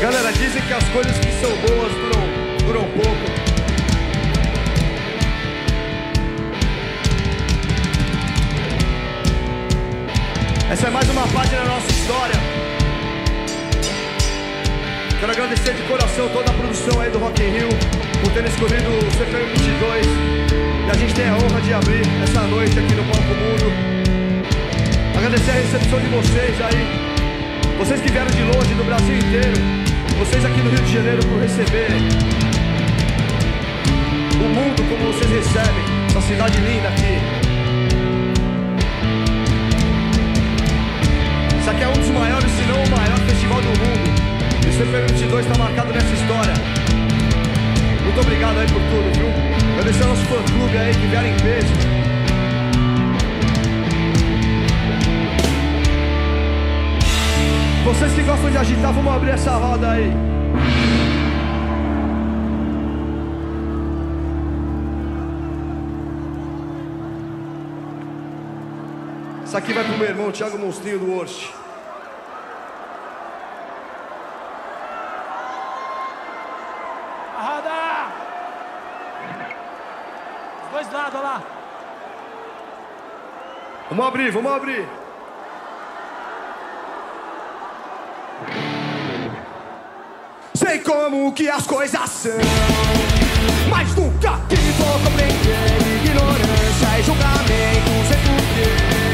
Galera, dizem que as coisas que são boas duram, duram pouco. Essa é mais uma página da nossa história. Quero agradecer de coração toda a produção aí do Rock in Rio por ter escolhido o CFM 22 e a gente tem a honra de abrir essa noite aqui no Palco Mundo. Agradecer a recepção de vocês aí, vocês que vieram de longe do Brasil inteiro. Vocês aqui no Rio de Janeiro por receberem o mundo como vocês recebem, essa cidade linda aqui. Isso aqui é um dos maiores, se não o maior festival do mundo. E o CFM 22 está marcado nessa história. Muito obrigado aí por tudo, viu? Agradecer ao nosso fã-clube aí que vieram em peso. Vocês que gostam de agitar, vamos abrir essa roda aí. Isso aqui vai pro meu irmão Thiago Monstrinho do Orst. Roda! Os dois lados, olha lá. Vamos abrir, vamos abrir. Sei como que as coisas são, mas nunca tive vou compreender ignorância e julgamento sem porquê.